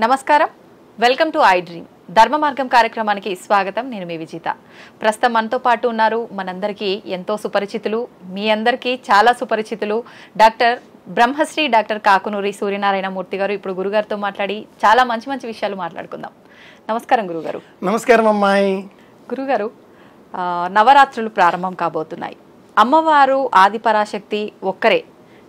నమస్కారం. Welcome to I dream. Dharma Margam కార్యక్రమానికి స్వాగతం. నేను మీ విజిత. ప్రస్తుతం మనతో పాటు ఉన్నారు మనందరికీ ఎంతో సుపరిచితులు మీ అందరికీ చాలా సుపరిచితులు డాక్టర్ బ్రహ్మశ్రీ డాక్టర్ కాకునూరి సూర్యనారాయణ మూర్తి గారు ఇప్పుడు గురుగారితో మాట్లాడి చాలా మంచి మంచి విషయాలు మాట్లాడుకుందాం. నమస్కారం గురుగారు. నమస్కారం అమ్మాయి. గురుగారు నవరాత్రులు ప్రారంభం కాబోతున్నాయి. అమ్మవారు ఆదిపరాశక్తి ఒక్కరే.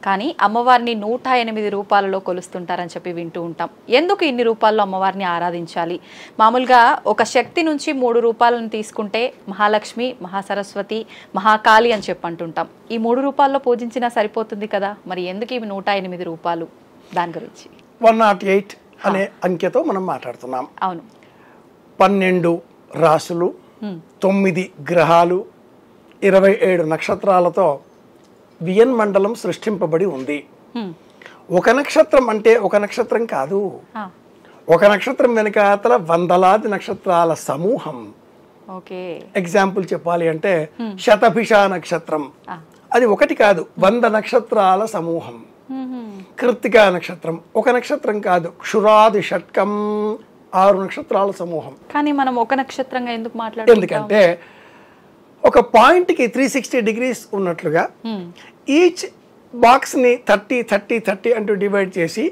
కానీ అమ్మవారిని నూట ఎనిమిది రూపాలలో కొలుస్తుంటారని చెప్పి వింటూ ఉంటాం. ఎందుకు ఇన్ని రూపాల్లో అమ్మవారిని ఆరాధించాలి? మామూలుగా ఒక శక్తి నుంచి మూడు రూపాలను తీసుకుంటే మహాలక్ష్మి మహాసరస్వతి మహాకాళి అని చెప్పి అంటుంటాం ఈ మూడు రూపాల్లో పూజించినా సరిపోతుంది కదా? మరి ఎందుకు ఇవి నూట ఎనిమిది రూపాలు? దాని గురించి. వన్ నాట్ ఎయిట్ అనే అంకెతో మనం మాట్లాడుతున్నాం. అవును. పన్నెండు రాసులు. తొమ్మిది గ్రహాలు ఇరవై ఏడు నక్షత్రాలతో వియన్ మండలం సృష్టింపబడి ఉంది. ఒక నక్షత్రం అంటే ఒక నక్షత్రం కాదు. ఒక నక్షత్రం వెనకాతల వందలాది నక్షత్రాల సమూహం. ఎగ్జాంపుల్ చెప్పాలి అంటే శతభిష నక్షత్రం. అది ఒకటి కాదు వంద నక్షత్రాల సమూహం. కృత్తికా నక్షత్రం ఒక నక్షత్రం కాదు క్షురాది షట్కం ఆరు నక్షత్రాల సమూహం. కానీ మనం ఒక నక్షత్రంగా ఎందుకు మాట్లాడుకుంటాం? ఎందుకంటే ఒక పాయింట్కి త్రీ సిక్స్టీ డిగ్రీస్ ఉన్నట్లుగా. ఈచ్ బాక్స్ని థర్టీ థర్టీ థర్టీ అంటూ డివైడ్ చేసి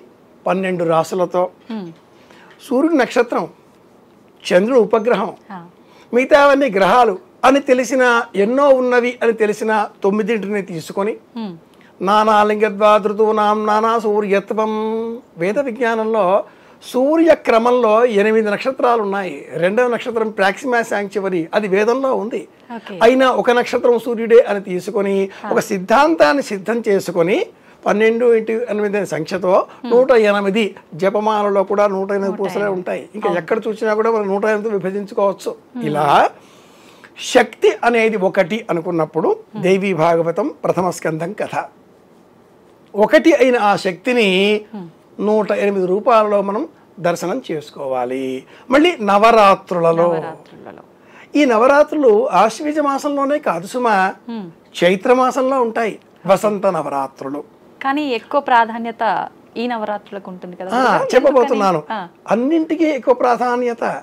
పన్నెండు రాసులతో హ్మ్. సూర్యుడు నక్షత్రం చంద్రుడు ఉపగ్రహం. మిగతావన్నీ గ్రహాలు అని తెలిసిన ఎన్నో ఉన్నవి అని తెలిసిన తొమ్మిదింటిని తీసుకొని హ్మ్. నానాలింగద్వా ధృతూనాం నానా సూర్యత్వం వేద విజ్ఞానంలో సూర్య క్రమంలో ఎనిమిది నక్షత్రాలు ఉన్నాయి రెండవ నక్షత్రం ప్రాక్సిమా శాంక్చువరీ. అది వేదంలో ఉంది. అయినా ఒక నక్షత్రం సూర్యుడే అని తీసుకొని ఒక సిద్ధాంతాన్ని సిద్ధం చేసుకొని పన్నెండు ఇంటి ఎనిమిది అనే సంఖ్యతో నూట ఎనిమిది జపమాలలో కూడా నూట ఎనిమిది పూసలే ఉంటాయి. ఇంకా ఎక్కడ చూసినా కూడా మనం నూట ఎనిమిది విభజించుకోవచ్చు. ఇలా శక్తి అనేది ఒకటి అనుకున్నప్పుడు దేవి భాగవతం ప్రథమ స్కందం కథ. ఒకటి అయిన ఆ శక్తిని నూట ఎనిమిది రూపాయలలో మనం దర్శనం చేసుకోవాలి. మళ్ళీ నవరాత్రులలో. ఈ నవరాత్రులు ఆశ్వీజ మాసంలోనే కాదు సుమా. చైత్ర మాసంలో ఉంటాయి. వసంత నవరాత్రులు. కానీ ఎక్కువ ప్రాధాన్యత ఈ నవరాత్రులకు ఉంటుంది కదా? చెప్పబోతున్నాను. అన్నింటికీ ఎక్కువ ప్రాధాన్యత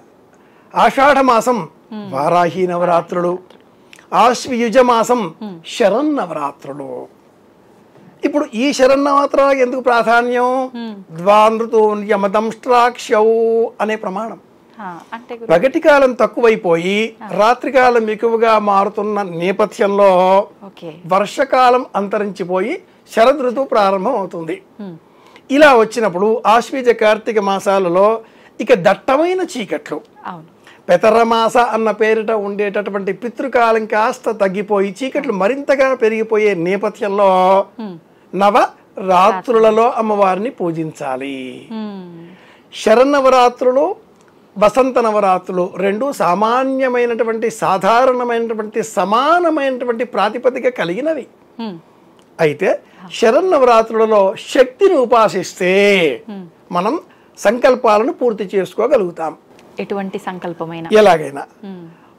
ఆషాఢ మాసం వారాహి నవరాత్రులు ఆశ్వయుజ మాసం శరణ్ నవరాత్రులు. ఇప్పుడు ఈ శరన్నవరాత్రులకు ఎందుకు ప్రాధాన్యం? ద్వానృతో యమదంష్ట్రాక్షౌ అనే ప్రమాణం. ఆ, అంటే గురు పగటి కాలం తక్కువైపోయి రాత్రికాలం ఎక్కువగా మారుతున్న నేపథ్యంలో వర్షకాలం అంతరించిపోయి శరద్ ఋతువు ప్రారంభం అవుతుంది. ఇలా వచ్చినప్పుడు ఆశ్వీజ కార్తీక మాసాలలో ఇక దట్టమైన చీకట్లు. పెతరమాస అన్న పేరిట ఉండేటటువంటి పితృకాలం కాస్త తగ్గిపోయి చీకట్లు మరింతగా పెరిగిపోయే నేపథ్యంలో. నవ రాత్రులలో అమ్మవారిని పూజించాలి. శరన్నవరాత్రులు వసంత నవరాత్రులు రెండు సామాన్యమైనటువంటి సాధారణమైనటువంటి సమానమైనటువంటి ప్రాతిపదిక కలిగినవి. అయితే శరన్నవరాత్రులలో శక్తిని ఉపాసిస్తే మనం సంకల్పాలను పూర్తి చేసుకోగలుగుతాం. ఎటువంటి సంకల్పమైన. ఎలాగైనా.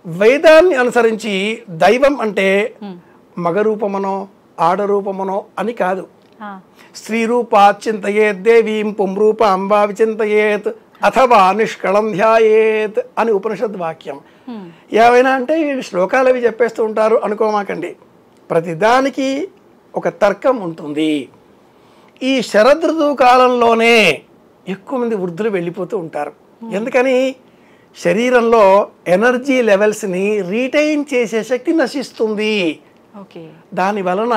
వేదాన్ని అనుసరించి దైవం అంటే మగ రూపమనో ఆడరూపమనో అని కాదు. స్త్రీ రూపా చింతయేత్ దేవీం పుంరూప అంబా విచింతయేత్ అథవా నిష్కళం ధ్యాయేత్ అని ఉపనిషద్ వాక్యం. ఏమైనా అంటే వీళ్ళు శ్లోకాలు అవి చెప్పేస్తూ ఉంటారు అనుకోమాకండి. ప్రతిదానికి ఒక తర్కం ఉంటుంది. ఈ శరదృతువు కాలంలోనే ఎక్కువ మంది వృద్ధులు వెళ్ళిపోతూ ఉంటారు. ఎందుకని? శరీరంలో ఎనర్జీ లెవెల్స్ని రీటైన్ చేసే శక్తి నశిస్తుంది. దాని వలన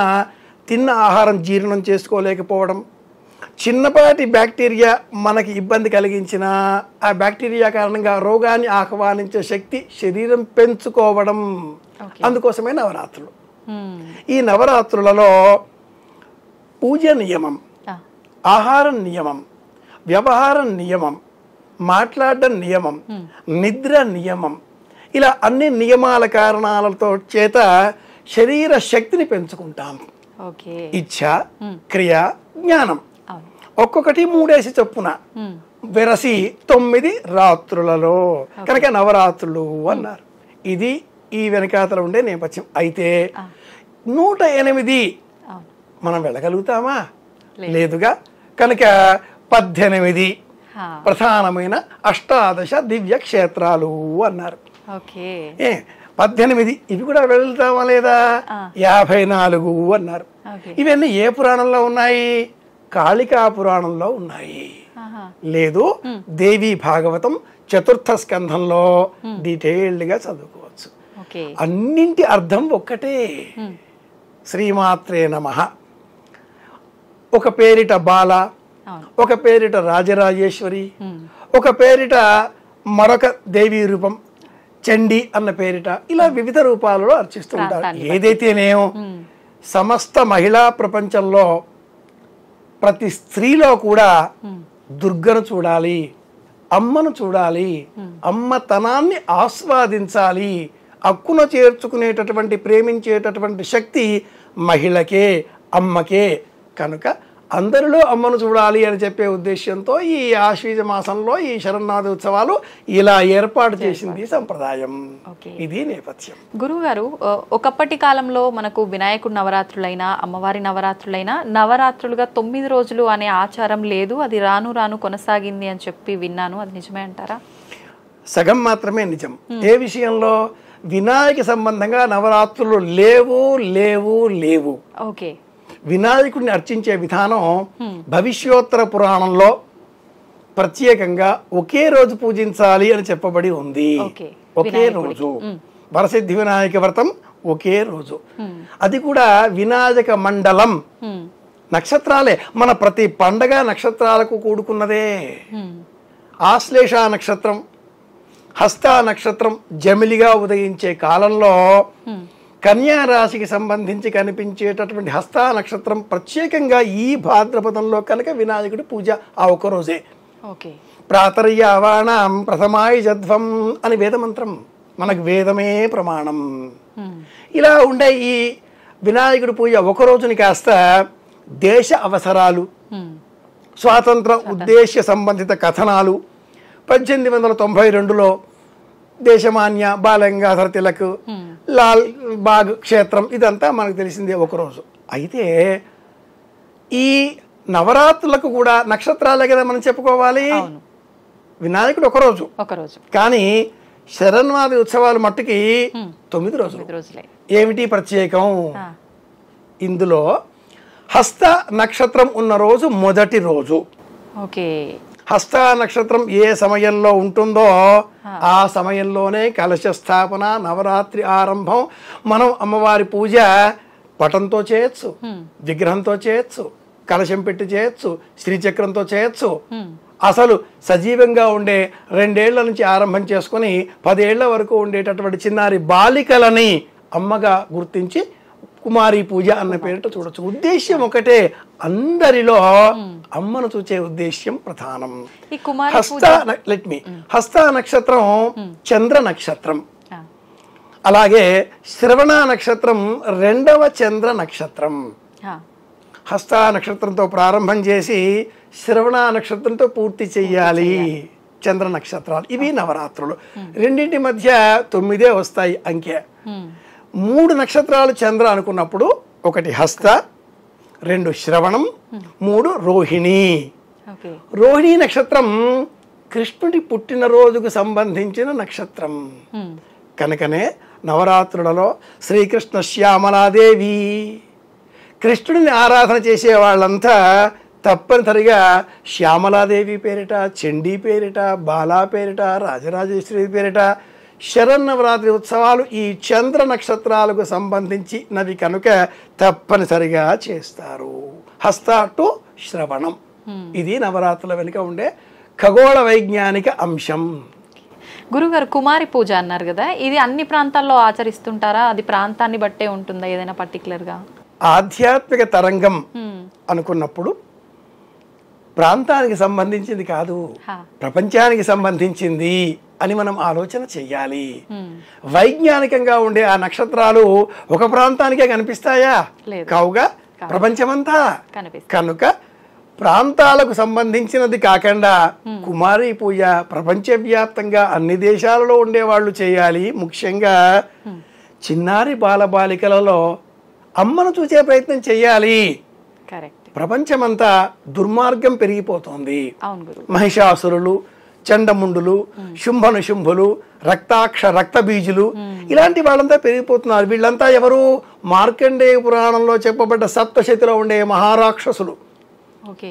తిన్న ఆహారం జీర్ణం చేసుకోలేకపోవడం చిన్నపాటి బ్యాక్టీరియా మనకి ఇబ్బంది కలిగించిన ఆ బ్యాక్టీరియా కారణంగా రోగాన్ని ఆహ్వానించే శక్తి శరీరం పెంచుకోవడం. అందుకోసమే నవరాత్రులు. ఈ నవరాత్రులలో పూజ నియమం ఆహారం నియమం వ్యవహారం నియమం మాట్లాడడం నియమం నిద్ర నియమం ఇలా అన్ని నియమాల కారణాలతో చేత శరీర శక్తిని పెంచుకుంటాం. ఇచ్ఛ క్రియ జ్ఞానం. ఒక్కొక్కటి మూడేసి చొప్పున. వెరసి తొమ్మిది రాత్రులలో. కనుక నవరాత్రులు అన్నారు. ఇది ఈ వెనకాతల ఉండే నేపథ్యం. అయితే నూట ఎనిమిది మనం వెళ్ళగలుగుతామా? లేదు. లేదుగా? కనుక పద్దెనిమిది. ప్రధానమైన అష్టాదశ దివ్య క్షేత్రాలు అన్నారు ఏ పద్దెనిమిది. ఇవి కూడా వెళ్తామా లేదా. యాభై నాలుగు అన్నారు. ఇవన్నీ ఏ పురాణంలో ఉన్నాయి? కాళికా పురాణంలో ఉన్నాయి. లేదు దేవి భాగవతం చతుర్థ స్కంధంలో డీటెయిల్డ్గా చదువుకోవచ్చు. అన్నింటి అర్థం ఒక్కటే. శ్రీమాత్రే నమ. ఒక పేరిట బాల ఒక పేరిట రాజరాజేశ్వరి. ఒక పేరిట మరొక దేవీ రూపం చండి అన్న పేరిట ఇలా వివిధ రూపాలలో అర్చిస్తుంటారు. ఉమ్. సమస్త మహిళా ప్రపంచంలో ప్రతి స్త్రీలో కూడా. దుర్గను చూడాలి అమ్మను చూడాలి అమ్మతనాన్ని ఆస్వాదించాలి అక్కున చేర్చుకునేటటువంటి ప్రేమించేటటువంటి శక్తి మహిళకే అమ్మకే. కనుక అందరిలో అమ్మను చూడాలి అని చెప్పే ఉద్దేశంతో ఈ ఆశ్వీజ మాసంలో ఈ శరణాది ఉత్సవాలు ఇలా ఏర్పాటు చేసింది సంప్రదాయం. ఇది నేపథ్యం. గురువు గారు ఒకప్పటి కాలంలో మనకు వినాయకుడు నవరాత్రులైనా అమ్మవారి నవరాత్రులైనా నవరాత్రులుగా తొమ్మిది రోజులు అనే ఆచారం లేదు అది రాను రాను కొనసాగింది అని చెప్పి విన్నాను. అది నిజమే అంటారా? సగం మాత్రమే నిజం. ఏ విషయంలో? వినాయక సంబంధంగా నవరాత్రులు లేవు లేవు లేవు. ఓకే. వినాయకుడిని అర్చించే విధానం భవిష్యోత్తర పురాణంలో ప్రత్యేకంగా ఒకే రోజు పూజించాలి అని చెప్పబడి ఉంది. ఒకే రోజు. వరసిద్ధి వినాయక వ్రతం ఒకే రోజు. అది కూడా వినాయక మండలం. నక్షత్రాలే. మన ప్రతి పండగ నక్షత్రాలకు కూడుకున్నదే. ఆశ్లేష నక్షత్రం హస్త నక్షత్రం జమిలిగా ఉదయించే కాలంలో కన్యా రాశికి సంబంధించి కనిపించేటటువంటి హస్త నక్షత్రం ప్రత్యేకంగా ఈ భాద్రపదంలో కనుక వినాయకుడి పూజ ఆ ఒక్క రోజే. ఓకే. ప్రాతర్యావాణం ప్రథమాయుజధ్వం అని వేదమంత్రం. మనకు వేదమే ప్రమాణం. ఇలా ఉండే ఈ వినాయకుడి పూజ ఒక రోజుని కాస్త దేశ అవసరాలు. స్వాతంత్ర ఉద్దేశ సంబంధిత కథనాలు పద్దెనిమిది వందల తొంభై రెండులో దేశమాన్య బాలగంగాధర తిలక్ లాల్ బాగ్ క్షేత్రం ఇదంతా మనకు తెలిసిందే ఒకరోజు. అయితే ఈ నవరాత్రులకు కూడా నక్షత్రాలే కదా మనం చెప్పుకోవాలి. వినాయకుడు ఒకరోజు. ఒకరోజు. కానీ శరణ్వాది ఉత్సవాలు మట్టుకి తొమ్మిది రోజులు. ఏమిటి ప్రత్యేకం. ఇందులో హస్త నక్షత్రం ఉన్న రోజు మొదటి రోజు. ఓకే. హస్త నక్షత్రం ఏ సమయంలో ఉంటుందో ఆ. సమయంలోనే కలశ స్థాపన నవరాత్రి ఆరంభం మనం అమ్మవారి పూజ పటంతో చేయొచ్చు విగ్రహంతో చేయొచ్చు కలశం పెట్టి చేయొచ్చు శ్రీచక్రంతో చేయొచ్చు. అసలు సజీవంగా ఉండే రెండేళ్ళ నుంచి ఆరంభం చేసుకొని పదేళ్ళ వరకు ఉండేటటువంటి చిన్నారి బాలికలని అమ్మగా గుర్తించి కుమారి పూజ అన్న పేరిట చూడొచ్చు. ఉద్దేశ్యం ఒకటే అందరిలో అమ్మను చూచే ఉద్దేశ్యం ప్రధానం. హస్త లెట్ మీ హస్త నక్షత్రం చంద్ర నక్షత్రం. అలాగే శ్రవణ నక్షత్రం రెండవ చంద్ర నక్షత్రం. హస్త నక్షత్రంతో ప్రారంభం చేసి శ్రవణ నక్షత్రంతో పూర్తి చెయ్యాలి చంద్ర నక్షత్రాలు. ఇవి నవరాత్రులు. రెండింటి మధ్య తొమ్మిదే వస్తాయి అంకె. మూడు నక్షత్రాలు చంద్ర అనుకున్నప్పుడు ఒకటి హస్త రెండు శ్రవణం మూడు రోహిణి. రోహిణి నక్షత్రం కృష్ణుడి పుట్టినరోజుకు సంబంధించిన నక్షత్రం. కనుకనే నవరాత్రులలో శ్రీకృష్ణ శ్యామలాదేవి కృష్ణుడిని ఆరాధన చేసే వాళ్ళంతా తప్పనిసరిగా శ్యామలాదేవి పేరిట చండీ పేరిట బాలా పేరిట రాజరాజేశ్వరి పేరిట శరన్నవరాత్రి ఉత్సవాలు ఈ చంద్ర నక్షత్రాలకు సంబంధించినవి కనుక తప్పనిసరిగా చేస్తారు. హస్త టు శ్రవణం. ఇది నవరాత్రుల వెనుక ఉండే ఖగోళ వైజ్ఞానిక అంశం. గురుగారు కుమారి పూజ అన్నారు కదా ఇది అన్ని ప్రాంతాల్లో ఆచరిస్తుంటారా? అది ప్రాంతాన్ని బట్టే ఉంటుందా ఏదైనా particular గా ఆధ్యాత్మిక తరంగం ఉమ్. అనుకున్నప్పుడు ప్రాంతానికి సంబంధించింది కాదు. ప్రపంచానికి సంబంధించింది. అని మనం ఆలోచన చెయ్యాలి. వైజ్ఞానికంగా ఉండే ఆ నక్షత్రాలు ఒక ప్రాంతానికే కనిపిస్తాయా. కావుగా ప్రపంచమంతా. కనుక ప్రాంతాలకు సంబంధించినది కాకుండా కుమారి పూజ ప్రపంచవ్యాప్తంగా అన్ని దేశాలలో ఉండేవాళ్ళు చేయాలి. ముఖ్యంగా చిన్నారి బాలబాలికలలో అమ్మను చూసే ప్రయత్నం చేయాలి ప్రపంచమంతా దుర్మార్గం పెరిగిపోతోంది. మహిషాసురులు చండముండులు శుంభను శుంభులు రక్తాక్ష రక్తబీజులు ఇలాంటి వాళ్ళంతా పెరిగిపోతున్నారు. వీళ్ళంతా ఎవరు? మార్కండేయ పురాణంలో చెప్పబడ్డ సప్తశతిలో ఉండే మహారాక్షసులు.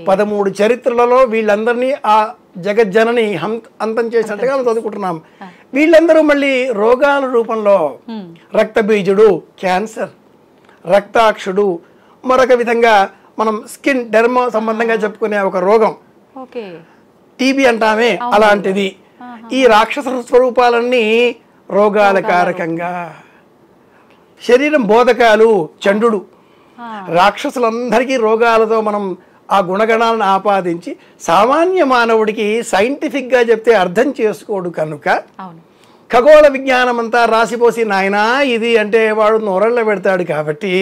పదమూడు చరిత్రలలో వీళ్ళందరినీ ఆ జగజ్జనని అంతం చేసినట్టుగా మనం చదువుకుంటున్నాం. వీళ్ళందరూ మళ్ళీ రోగాల రూపంలో రక్తబీజుడు క్యాన్సర్ రక్తాక్షుడు మరొక విధంగా మనం స్కిన్ డెర్మో సంబంధంగా చెప్పుకునే ఒక రోగం. టీబీ అంటామే అలాంటిది. ఈ రాక్షస స్వరూపాలన్నీ రోగాల కారకంగా శరీరం బోధకాలు చండు రాక్షసులందరికీ రోగాలతో మనం ఆ గుణగణాలను ఆపాదించి సామాన్య మానవుడికి సైంటిఫిక్గా చెప్తే అర్థం చేసుకోడు కనుక ఖగోళ విజ్ఞానం అంతా రాసిపోసి నాయనా ఇది అంటే వాడు నోరళ్ళ పెడతాడు కాబట్టి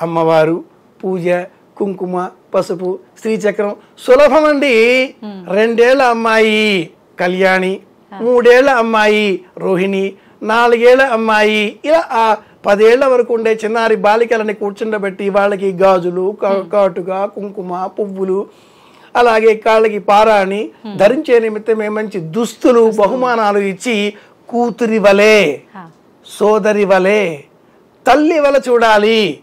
అమ్మవారు పూజ కుంకుమ పసుపు శ్రీచక్రం సులభమండి. రెండేళ్ళ అమ్మాయి కళ్యాణి మూడేళ్ళ అమ్మాయి రోహిణి నాలుగేళ్ళ అమ్మాయి ఇలా ఆ పదేళ్ళ వరకు ఉండే చిన్నారి బాలికలని కూర్చుండబెట్టి వాళ్ళకి గాజులు కా- కాటుగా కుంకుమ పువ్వులు అలాగే కాళ్ళకి పారాని ధరించే నిమిత్తమే మంచి దుస్తులు బహుమానాలు ఇచ్చి కూతురి వలే సోదరి వలే తల్లి వల చూడాలి.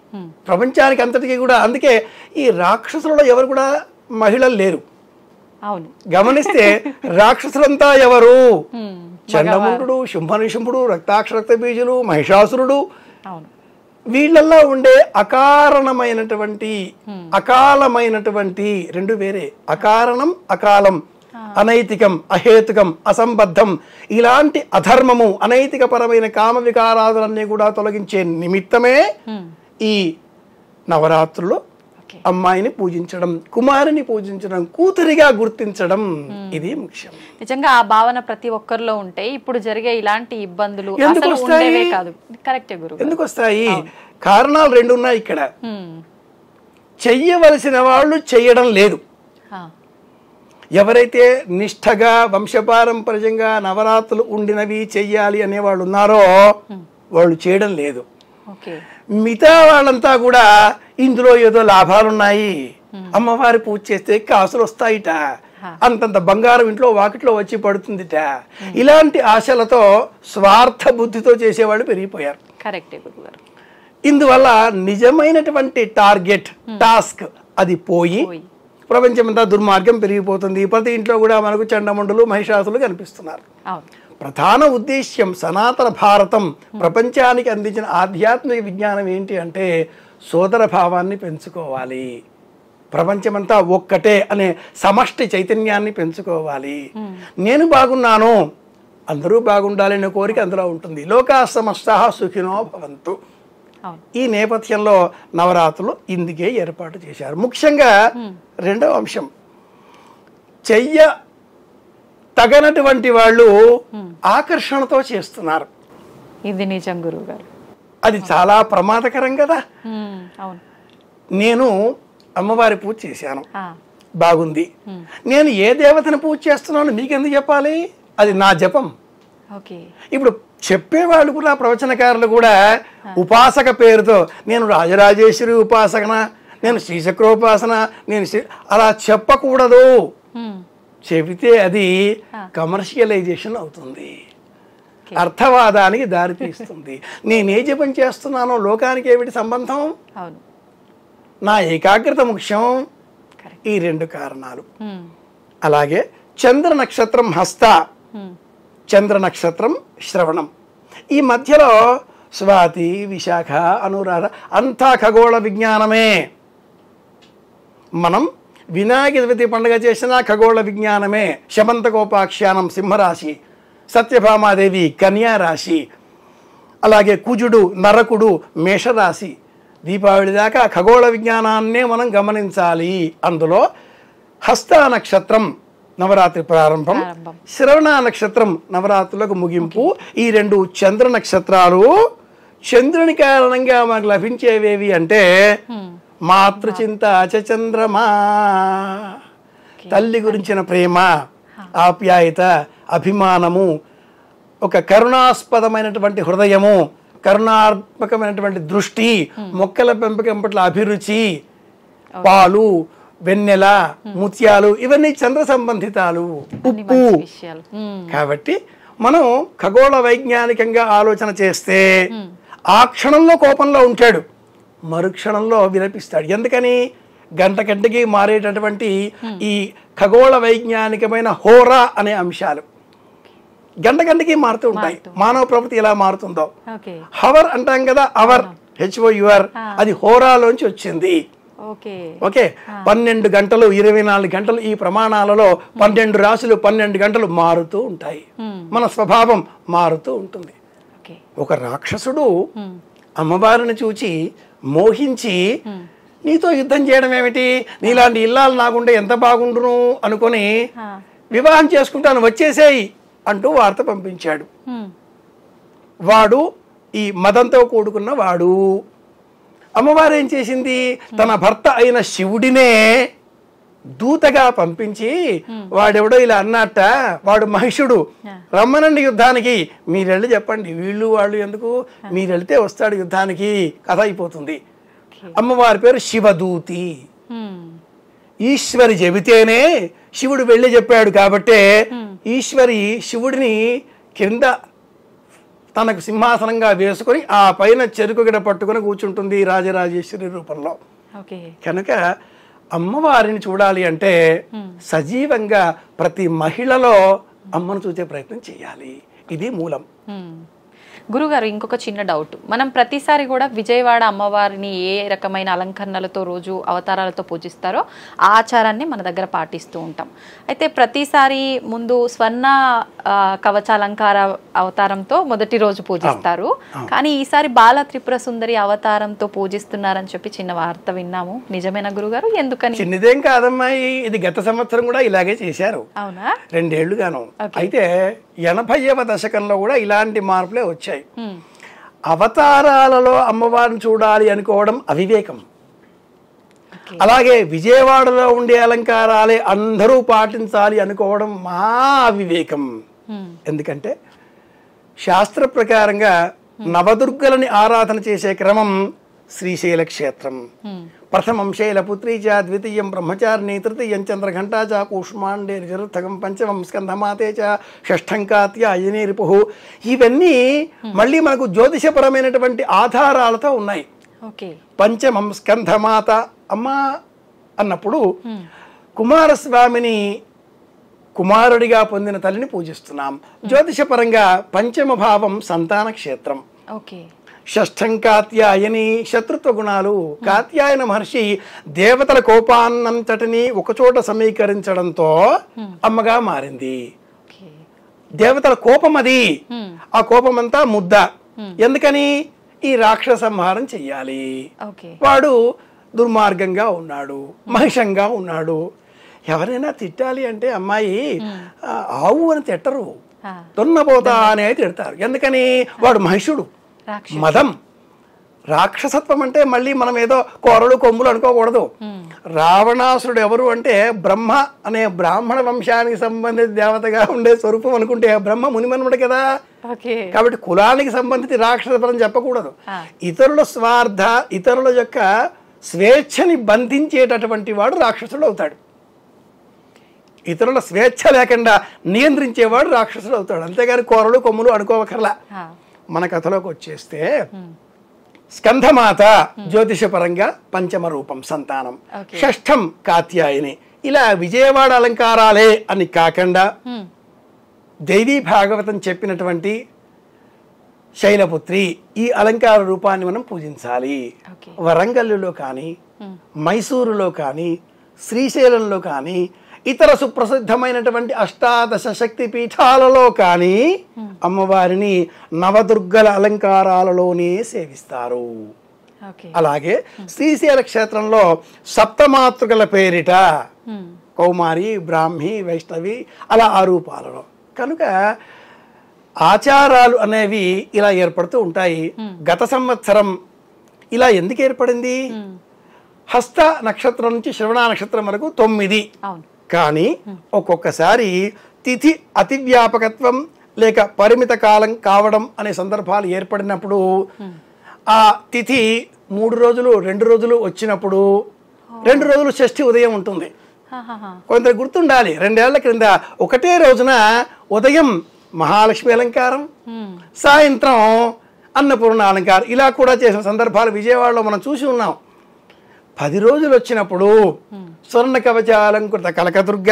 ప్రపంచానికి అంతటికీ కూడా అందుకే ఈ రాక్షసులలో ఎవరు కూడా మహిళలు లేరు. అవును. గమనిస్తే రాక్షసులంతా ఎవరు? హ్మ్, చండముండు శుంభనిశుంభుడు రక్తాక్ష రక్త బీజులు మహిషాసురుడు. వీళ్ళల్లో ఉండే అకారణమైనటువంటి అకాలమైనటువంటి రెండు వేరే. అకారణం అకాలం. అనైతికం అహేతుకం అసంబద్ధం ఇలాంటి అధర్మము అనైతిక పరమైన కామ వికారాదులన్నీ కూడా తొలగించే నిమిత్తమే ఈ నవరాత్రులు అమ్మాయిని పూజించడం కుమారుని పూజించడం కూతురిగా గుర్తించడం ఇది ముఖ్యం. నిజంగా ఆ భావన ప్రతి ఒక్కరిలో ఉంటే ఇప్పుడు జరిగే ఇలాంటి ఇబ్బందులు ఎందుకు వస్తాయి? కాదు. కరెక్టే ఎందుకు వస్తాయి? కారణాలు రెండు ఉన్నాయి ఇక్కడ. చెయ్యవలసిన వాళ్ళు చెయ్యడం లేదు. ఎవరైతే నిష్ఠగా వంశపారంపర్యంగా నవరాత్రులు ఉండినవి చెయ్యాలి అనేవాళ్ళు ఉన్నారో వాళ్ళు చేయడం లేదు. మిగతా వాళ్ళంతా కూడా ఇందులో ఏదో లాభాలున్నాయి. అమ్మవారి పూజ చేస్తే కాసులు వస్తాయిట. అంతంత బంగారం ఇంట్లో వాకిట్లో వచ్చి పడుతుందిట. ఇలాంటి ఆశలతో స్వార్థ బుద్ధితో చేసేవాళ్ళు పెరిగిపోయారు. కరెక్టే ఇందువల్ల నిజమైనటువంటి టార్గెట్ టాస్క్ అది పోయి. ప్రపంచమంతా దుర్మార్గం పెరిగిపోతుంది. ప్రతి ఇంట్లో కూడా మనకు చండమండలు మహిషాసులు కనిపిస్తున్నారు. ప్రధాన ఉద్దేశ్యం సనాతన భారతం ప్రపంచానికి అందించిన ఆధ్యాత్మిక విజ్ఞానం ఏంటి అంటే సోదర భావాన్ని పెంచుకోవాలి. ప్రపంచమంతా ఒక్కటే అనే సమష్టి చైతన్యాన్ని పెంచుకోవాలి. నేను బాగున్నాను అందరూ బాగుండాలి అనే కోరిక అందులో ఉంటుంది. లోకా సమస్త సుఖినో భవంతు. ఈ నేపథ్యంలో నవరాత్రులు ఇందుకే ఏర్పాటు చేశారు. ముఖ్యంగా రెండవ అంశం. చెయ్య తగనటువంటి వాళ్ళు ఆకర్షణతో చేస్తున్నారు. ఇది నిజం గురువు గారు అది చాలా ప్రమాదకరం కదా. నేను అమ్మవారి పూజ చేశాను. బాగుంది. నేను ఏ దేవతను పూజ చేస్తున్నాను మీకెందుకు చెప్పాలి? అది నా జపం. ఓకే. ఇప్పుడు చెప్పేవాళ్ళు కూడా ప్రవచనకారులు కూడా ఉపాసక పేరుతో నేను రాజరాజేశ్వరి ఉపాసకన నేను శ్రీచక్రోపాసన నేను అలా చెప్పకూడదు. చెబితే అది కమర్షియలైజేషన్ అవుతుంది. అర్థవాదానికి దారితీస్తుంది నేనే జపం చేస్తున్నానో లోకానికి ఏమిటి సంబంధం? నా ఏకాగ్రత ముఖ్యం. ఈ రెండు కారణాలు. అలాగే చంద్ర నక్షత్రం హస్త. చంద్ర నక్షత్రం శ్రవణం. ఈ మధ్యలో స్వాతి విశాఖ అనురాధ అంతా ఖగోళ విజ్ఞానమే. మనం వినాయక చవితి పండుగ చేసిన ఖగోళ విజ్ఞానమే. శమంతకోపాఖ్యానం సింహరాశి సత్యభామాదేవి కన్యా రాశి అలాగే కుజుడు నరకుడు మేషరాశి. దీపావళి దాకా ఖగోళ విజ్ఞానాన్నే మనం గమనించాలి. అందులో హస్త నక్షత్రం నవరాత్రి ప్రారంభం. శ్రవణ నక్షత్రం నవరాత్రులకు ముగింపు. ఈ రెండు చంద్ర నక్షత్రాలు చంద్రుని కారణంగా మనకు లభించేవేవి అంటే మాతృచింత చ చంద్రమా తల్లి గురించిన ప్రేమ ఆప్యాయత అభిమానము ఒక కరుణాస్పదమైనటువంటి హృదయము కరుణాత్మకమైనటువంటి దృష్టి మొక్కల పెంపకం పట్ల అభిరుచి పాలు వెన్నెల ముత్యాలు ఇవన్నీ చంద్ర సంబంధితాలు. ఉప్పు. కాబట్టి మనం ఖగోళ వైజ్ఞానికంగా ఆలోచన చేస్తే ఆ క్షణంలో కోపంలో ఉంటాడు. మరుక్షణంలో విలపిస్తాడు. ఎందుకని? గంట గంటకి మారేటటువంటి ఈ ఖగోళ వైజ్ఞానికమైన హోరా అనే అంశాలు గంట గంటకి మారుతూ ఉంటాయి. మానవ ప్రవృత్తి ఎలా మారుతుందో. ఓకే. హవర్ అంటాం కదా అవర్. హెచ్ఓ యువర్ అది హోరాలోంచి వచ్చింది. ఓకే. ఓకే. పన్నెండు గంటలు ఇరవై నాలుగు గంటలు ఈ ప్రమాణాలలో పన్నెండు రాశులు పన్నెండు గంటలు మారుతూ ఉంటాయి. మన స్వభావం మారుతూ ఉంటుంది. ఒక రాక్షసుడు అమ్మవారిని చూచి మోహించి నీతో యుద్ధం చేయడం ఏమిటి? నీలాంటి ఇల్లాలు నాకుంటే ఎంత బాగుండును? అనుకొని వివాహం చేసుకుంటాను వచ్చేసేయి అంటూ వార్త పంపించాడు. వాడు ఈ మదంతో కూడుకున్న వాడు. అమ్మవారు ఏం చేసింది? తన భర్త అయిన శివుడినే దూతగా పంపించి వాడెవడో ఇలా అన్నట్ట వాడు మహిషుడు. రమ్మనండి యుద్ధానికి. మీరెళ్ళి చెప్పండి. వీళ్ళు వాళ్ళు ఎందుకు? మీరు వెళ్తే వస్తాడు యుద్ధానికి. కథ అయిపోతుంది. అమ్మవారి పేరు శివదూతి. ఈశ్వరి చెబితేనే శివుడు వెళ్ళి చెప్పాడు కాబట్టే ఈశ్వరి శివుడిని కింద తనకు సింహాసనంగా వేసుకొని ఆ పైన చెరుకు గిడ పట్టుకొని కూర్చుంటుంది రాజరాజేశ్వరి రూపంలో. కనుక అమ్మవారిని చూడాలి అంటే సజీవంగా ప్రతి మహిళలో అమ్మను చూసే ప్రయత్నం చేయాలి. ఇది మూలం. గురుగారు ఇంకొక చిన్న డౌట్. మనం ప్రతిసారి కూడా విజయవాడ అమ్మవారిని ఏ రకమైన అలంకరణలతో రోజు అవతారాలతో పూజిస్తారో ఆ ఆచారాన్ని మన దగ్గర పాటిస్తూ ఉంటాం. అయితే ప్రతిసారి ముందు స్వర్ణ కవచాలంకార అవతారంతో మొదటి రోజు పూజిస్తారు. కానీ ఈసారి బాల త్రిపుర సుందరి అవతారంతో పూజిస్తున్నారని చెప్పి చిన్న వార్త విన్నాము. నిజమేనా గురుగారు? ఎందుకని? చిన్నదేం కాదమ్మాయి. ఇది గత సంవత్సరం కూడా ఇలాగే చేశారు. అవునా? రెండేళ్ళుగాను. అయితే ఎనభైవ దశకంలో కూడా ఇలాంటి మార్పులే వచ్చాయి. అవతారాలలో అమ్మవారిని చూడాలి అనుకోవడం అవివేకం అలాగే విజయవాడలో ఉండే అలంకారాలే అందరూ పాటించాలి అనుకోవడం మా అవివేకం. ఎందుకంటే శాస్త్ర ప్రకారంగా నవదుర్గలని ఆరాధన చేసే క్రమం శ్రీశైల క్షేత్రం. ప్రథమం శైలపుత్రీ చ ద్వితీయం బ్రహ్మచారిణి తృతీయం చంద్రఘంటా చ కూష్మాండే చతుర్థకం పంచమం స్కంధమాతే చ షష్ఠం కాత్యాయని రిపు ఇవన్నీ మళ్ళీ మనకు జ్యోతిషపరమైనటువంటి ఆధారాలతో ఉన్నాయి. పంచమం స్కంధమాత అమ్మ అన్నప్పుడు కుమారస్వామిని కుమారుడిగా పొందిన తల్లిని పూజిస్తున్నాం. జ్యోతిషపరంగా పంచమ భావం సంతాన క్షేత్రం ఓకే. షష్ఠం కాత్యాయని శత్రుత్వ గుణాలు. కాత్యాయన మహర్షి దేవతల కోపాన్నంతటిని ఒకచోట సమీకరించడంతో అమ్మగా మారింది. దేవతల కోపం అది. ఆ కోపం అంతా ముద్ద ఎందుకని? ఈ రాక్షస సంహారం చెయ్యాలి. వాడు దుర్మార్గంగా ఉన్నాడు. మహిషంగా ఉన్నాడు. ఎవరైనా తిట్టాలి అంటే అమ్మాయి ఆవు అని తిట్టరు. దున్నపోతా అనే తిడతారు. ఎందుకని? వాడు మహిషుడు. మదం. రాక్షసత్వం అంటే మళ్ళీ మనం ఏదో కోరలు కొమ్ములు అనుకోకూడదు. రావణాసురుడు ఎవరు అంటే బ్రహ్మ అనే బ్రాహ్మణ వంశానికి సంబంధిత దేవతగా ఉండే స్వరూపం అనుకుంటే బ్రహ్మ మునిమనుడు కదా. కాబట్టి కులానికి సంబంధించి రాక్షస పదం చెప్పకూడదు. ఇతరుల స్వార్థ ఇతరుల యొక్క స్వేచ్ఛని బంధించేటటువంటి వాడు రాక్షసుడు అవుతాడు. ఇతరుల స్వేచ్ఛ లేకుండా నియంత్రించేవాడు రాక్షసుడు అవుతాడు. అంతేగాని కూరలు కొమ్ములు అనుకోవకర్లా మన కథలోకి వచ్చేస్తే స్కంధమాత జ్యోతిషపరంగా పంచమ రూపం సంతానం. షష్ఠం కాత్యాయని ఇలా విజయవాడ అలంకారాలే అని కాకుండా. దేవీ భాగవతం చెప్పినటువంటి శైలపుత్రి ఈ అలంకార రూపాన్ని మనం పూజించాలి వరంగల్లులో కానీ. మైసూరులో కానీ శ్రీశైలంలో కానీ ఇతర సుప్రసిద్ధమైనటువంటి అష్టాదశ శక్తి పీఠాలలో కానీ అమ్మవారిని నవదుర్గల అలంకారాలలోనే సేవిస్తారు. అలాగే శ్రీశైల క్షేత్రంలో సప్తమాతృకల పేరిట మ్మ్. కౌమారి బ్రాహ్మి వైష్ణవి అలా ఆ రూపాలలో. కనుక ఆచారాలు అనేవి ఇలా ఏర్పడుతూ ఉంటాయి. గత సంవత్సరం ఇలా ఎందుకు ఏర్పడింది? హస్త నక్షత్రం నుంచి శ్రవణ నక్షత్రం వరకు తొమ్మిది. కానీ ఒక్కొక్కసారి తిథి అతివ్యాపకత్వం లేక పరిమిత కాలం కావడం అనే సందర్భాలు ఏర్పడినప్పుడు ఆ తిథి మూడు రోజులు రెండు రోజులు వచ్చినప్పుడు రెండు రోజులు షష్ఠి ఉదయం ఉంటుంది. కొందరు గుర్తుండాలి రెండేళ్ళ క్రింద ఒకటే రోజున ఉదయం మహాలక్ష్మి అలంకారం. సాయంత్రం అన్నపూర్ణ అలంకారం ఇలా కూడా చేసిన సందర్భాలు విజయవాడలో మనం చూసి ఉన్నాం పది రోజులు వచ్చినప్పుడు స్వర్ణ కవచాలంకృత కనకదుర్గ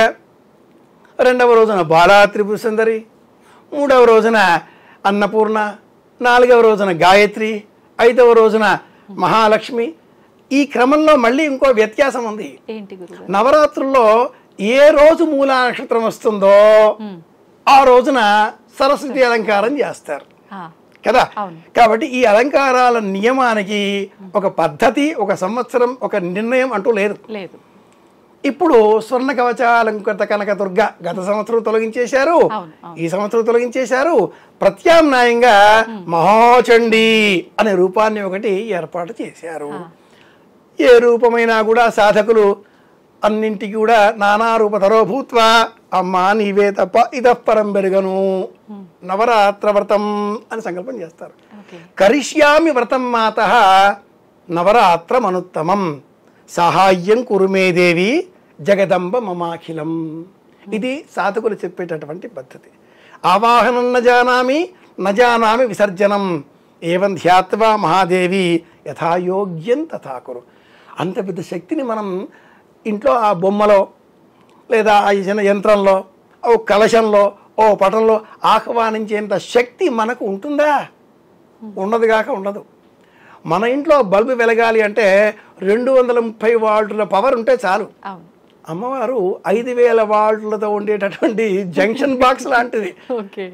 రెండవ రోజున బాలా త్రిపుర సుందరి మూడవ రోజున అన్నపూర్ణ నాలుగవ రోజున గాయత్రి ఐదవ రోజున మహాలక్ష్మి. ఈ క్రమంలో మళ్ళీ ఇంకో వ్యత్యాసం ఉంది. నవరాత్రుల్లో ఏ రోజు మూలా నక్షత్రం వస్తుందో ఆ రోజున సరస్వతి అలంకారం చేస్తారు. కదా. కాబట్టి ఈ అలంకారాల నియమానికి ఒక పద్ధతి ఒక సంవత్సరం ఒక నిర్ణయం అంటూ లేదు. లేదు. ఇప్పుడు స్వర్ణ కవచాలంకృత కనకదుర్గ గత సంవత్సరం తొలగించేశారు. ఈ సంవత్సరం తొలగించేశారు. ప్రత్యామ్నాయంగా మహాచండీ అనే రూపాన్ని ఒకటి ఏర్పాటు చేశారు. ఏ రూపమైనా కూడా సాధకులు అన్నింటికి కూడా నానా రూపధరో భూత్వా అమ్మా నీవే తప్ప ఇతఃపరం పెరుగను నవరాత్ర వ్రతం అని సంకల్పం చేస్తారు. కరిష్యామి వ్రతం మాత నవరాత్రమనుత్తమం. సహాయం కురుమే దేవి జగదంబ మమాఖిలం. ఇది సాధకులు చెప్పేటటువంటి పద్ధతి. ఆవాహనం న జానామి న జానామి విసర్జనం. ఏవం ధ్యాత్వా మహాదేవి యథాయోగ్యం తథా కురు అంత పెద్ద శక్తిని మనం ఇంట్లో ఆ బొమ్మలో లేదా ఆ చిన్న యంత్రంలో ఓ కలశంలో ఓ పటంలో ఆహ్వానించేంత శక్తి మనకు ఉంటుందా? ఉండదు కాక ఉండదు. మన ఇంట్లో బల్బు వెలగాలి అంటే రెండు వందల ముప్పై వాల్టుల పవర్ ఉంటే చాలు. అమ్మవారు ఐదు వేల వాల్టులతో ఉండేటటువంటి జంక్షన్ బాక్స్ లాంటిది.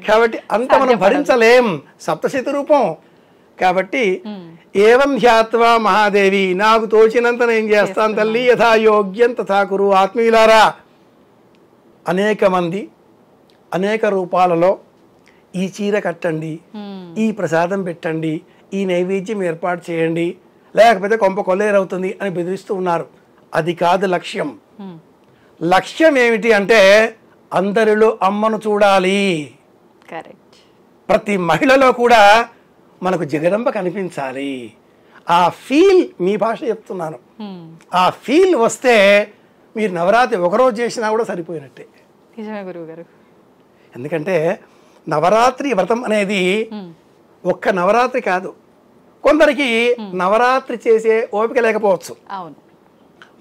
కాబట్టి అంత మనం భరించలేం. సప్తశతి రూపం. కాబట్టి ఏవం ధ్యాత్వా మహాదేవి నాకు తోచినంత నేను చేస్తాను. తల్లి? యథాయోగ్యం తథా కురు ఆత్మీయులారా. అనేక మంది అనేక రూపాలలో ఈ చీర కట్టండి ఈ ప్రసాదం పెట్టండి ఈ నైవేద్యం ఏర్పాటు చేయండి. లేకపోతే కొంప కొల్లేరవుతుంది అని బెదిరిస్తూ ఉన్నారు. అది కాదు లక్ష్యం. లక్ష్యం ఏమిటి అంటే అందరిలో అమ్మను చూడాలి. ప్రతి మహిళలో కూడా మనకు జగదంబ కనిపించాలి. ఆ ఫీల్ మీ భాష చెప్తున్నాను. ఆ ఫీల్ వస్తే మీరు నవరాత్రి ఒకరోజు చేసినా కూడా సరిపోయినట్టే. నిజమే గురువు గారు ఎందుకంటే నవరాత్రి వ్రతం అనేది ఒక్క నవరాత్రి కాదు. కొందరికి నవరాత్రి చేసే ఓపిక లేకపోవచ్చు. అవును.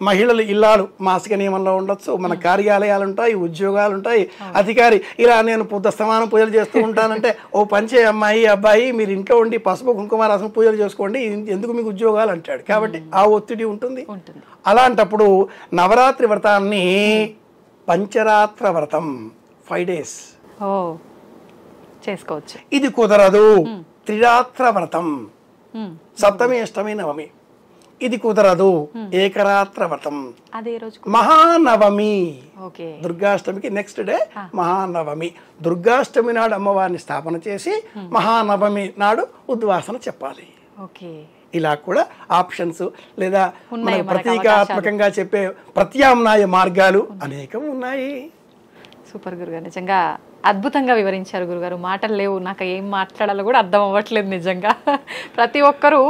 మహిళలు ఇల్లాలు మాసిక నియమంలో ఉండొచ్చు మన కార్యాలయాలు ఉంటాయి ఉద్యోగాలు ఉంటాయి అధికారి ఇలా నేను స్తమానం పూజలు చేస్తూ ఉంటానంటే ఓ పంచే అమ్మాయి అబ్బాయి మీరు ఇంట్లో ఉండి పసుపు కుంకుమ రసం పూజలు చేసుకోండి ఎందుకు మీకు ఉద్యోగాలు? అంటాడు. కాబట్టి ఆ ఒత్తిడి ఉంటుంది. అలాంటప్పుడు నవరాత్రి వ్రతాన్ని పంచరాత్ర వ్రతం ఫైవ్ డేస్. చేసుకోవచ్చు. ఇది కుదరదు. త్రిరాత్ర వ్రతం. సప్తమి అష్టమి నవమి. ఇది కుదరదు. ఏకరాత్ర వ్రతం అదే రోజు మహానవమి. దుర్గాష్టమికి నెక్స్ట్ డే మహానవమి. దుర్గాష్టమి నాడు అమ్మవారిని స్థాపన చేసి మహానవమి నాడు ఉద్వాసన చెప్పాలి. ఓకే. ఇలా కూడా ఆప్షన్స్ లేదా ప్రతీకాత్మకంగా చెప్పే ప్రత్యామ్నాయ మార్గాలు అనేకం ఉన్నాయి. సూపర్ గురుగారు నిజంగా అద్భుతంగా వివరించారు గురుగారు. మాటలు లేవు. నాకు ఏం మాట్లాడాలో కూడా అర్థం అవ్వట్లేదు నిజంగా. ప్రతి ఒక్కరూ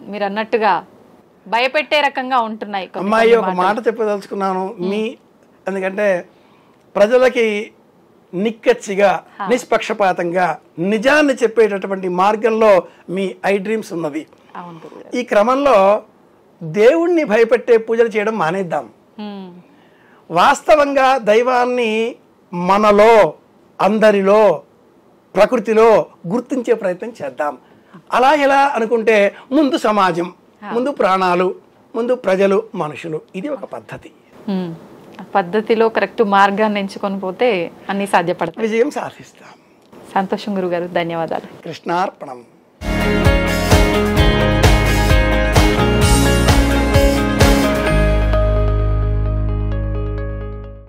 మీరు అన్నట్టుగా భయపెట్టే రకంగా ఉంటున్నాయి అమ్మాయి ఒక. మాట చెప్పదలుచుకున్నాను. మీ ఎందుకంటే ప్రజలకి నిక్కచ్చిగా నిష్పక్షపాతంగా నిజాన్ని చెప్పేటటువంటి మార్గంలో మీ ఐ డ్రీమ్స్ ఉన్నది ఈ క్రమంలో దేవుణ్ణి భయపెట్టే పూజలు చేయడం మానేద్దాం. వాస్తవంగా దైవాన్ని మనలో అందరిలో ప్రకృతిలో గుర్తించే ప్రయత్నం చేద్దాం. అలా ఎలా అనుకుంటే ముందు సమాజం ముందు ప్రాణాలు ముందు ప్రజలు మనుషులు. ఇది ఒక పద్ధతి. పద్ధతిలో కరెక్ట్ మార్గాన్ని ఎంచుకొని పోతే అన్ని సాధ్యపడతాయి. విజయం సాధిస్తాం. సంతోషం గురుగారు ధన్యవాదాలు. కృష్ణార్పణం.